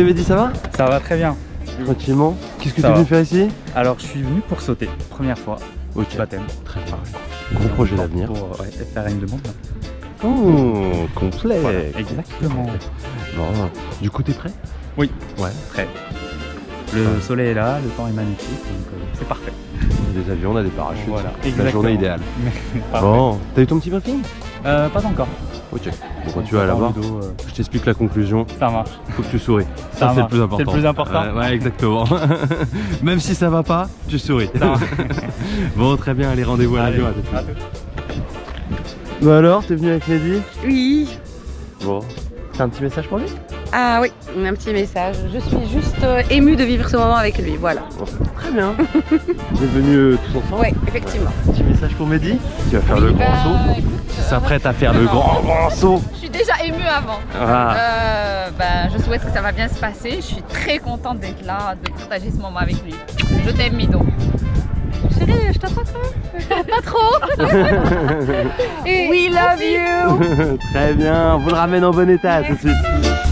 Salut Mehdi, ça va Ça va très bien. Tranquillement. Qu'est-ce que tu es venu faire ici Alors je suis venu pour sauter, première fois, Ok. baptême. Très bien. Gros projet d'avenir. Pour ouais, faire une demande. Oh, complet. Voilà, exactement. Bon, du coup, t'es prêt Oui. Ouais. Très. Le soleil est là, le temps est magnifique, donc euh, c'est parfait. On a des avions, on a des parachutes. Voilà, C'est la exactement. journée idéale. Bon, t'as eu ton petit briefing? Euh, pas encore. Ok. Bon, bah, tu vas. Ludo, euh, Je t'explique la conclusion. ça marche. Faut que tu souris. Ça Ça, c'est le plus important. C'est le plus important. Ouais, ouais, exactement. Même si ça va pas, tu souris. Ça marche. bon, très bien. Allez, rendez-vous à l'avion. à tout de suite. à tout. Bah alors, t'es venu avec Mehdi Oui. Bon. T'as un petit message pour lui? Ah oui, un petit message. Je suis juste euh, émue de vivre ce moment avec lui, voilà. Très bien. Vous êtes venus euh, tous ensemble? Oui, effectivement. Petit message pour Mehdi Qui va faire Oui, le grand bah, saut écoute, Qui s'apprête à faire le grand grand saut Je suis déjà émue avant. Ah. Euh, bah, je souhaite que ça va bien se passer. Je suis très contente d'être là, de partager ce moment avec lui. Je t'aime, Mido. Chérie, je t'attends Pas trop. Et We love you Très bien, on vous le ramène en bon état tout de suite.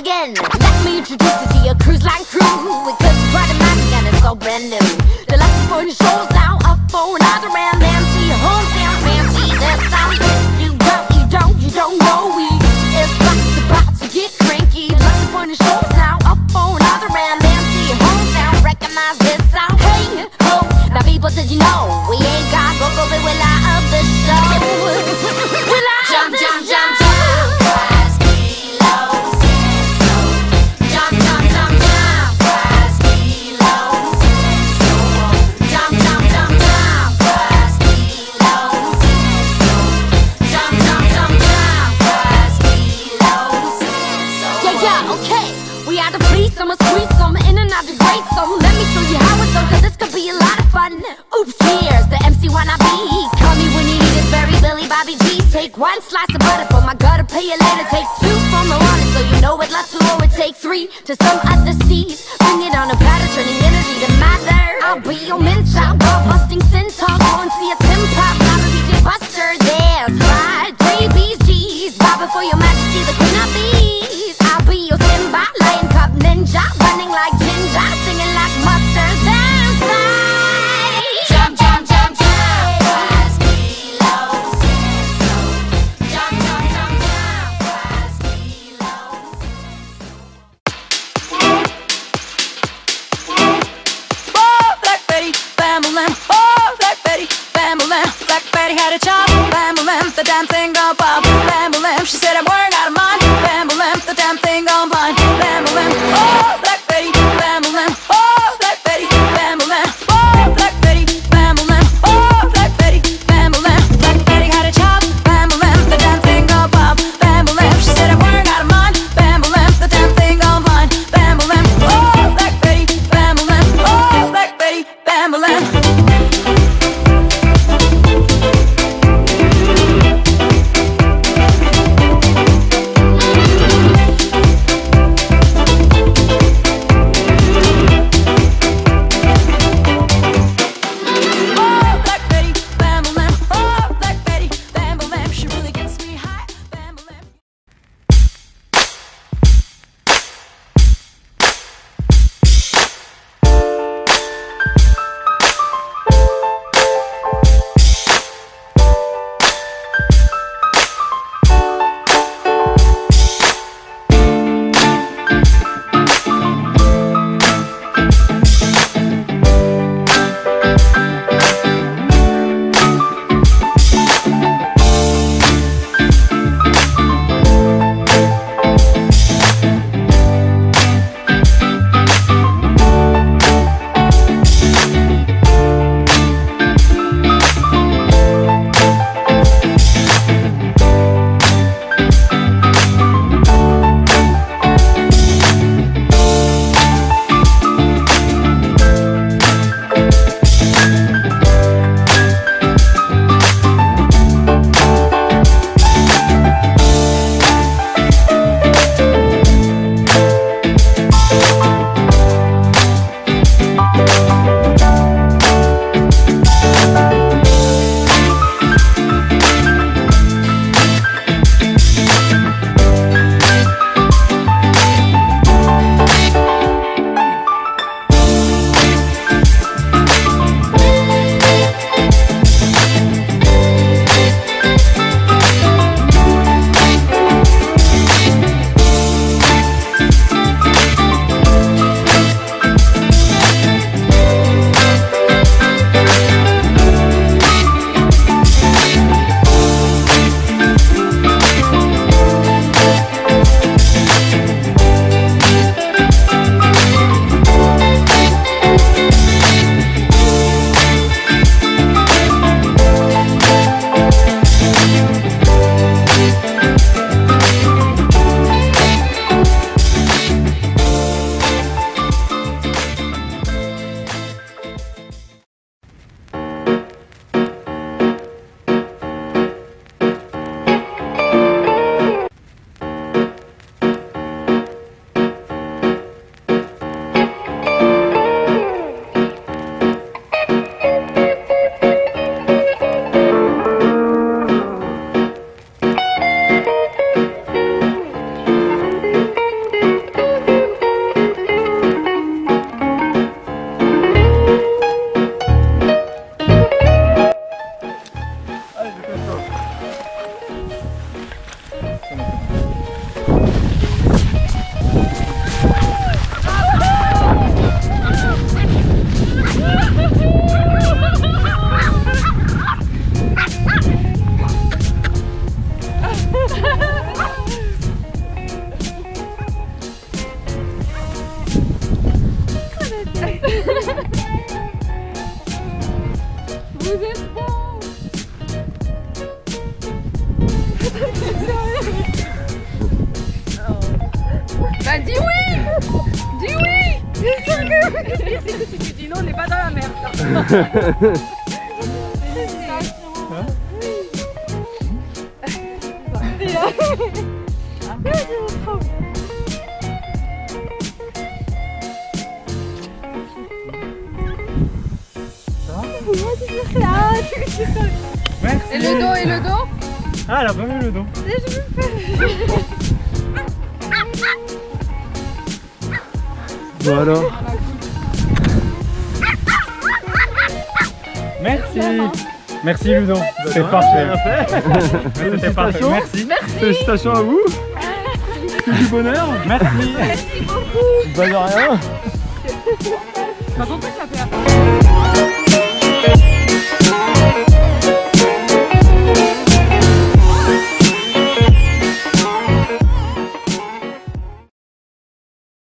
Again, let me introduce you to your cruise line crew. We could bright and magic and it's all brand new. The lesson for show's now up for another round. Empty hometown fancy. This good. You don't, you don't, you don't know we. It's about, it's about to get cranky. Lesson for your show's now up for another round. Empty hometown, recognize this sound. Hey ho, now people, did you know we you later. Take two from the one, so you know it, love to it take three to some other Oh, si tu dis non, on n'est pas dans la merde. Merci. Et le dos, et le dos Ah, elle a pas vu le dos. Bon Merci. Merci Ludo. C'est parfait. C'était parfait. Félicitations. Merci. Félicitations à vous Que du bonheur Merci. Bah de rien Pas ton truc, ça fait